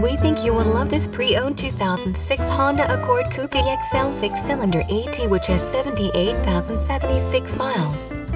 We think you will love this pre-owned 2006 Honda Accord Coupe XL 6-cylinder AT which has 78,076 miles.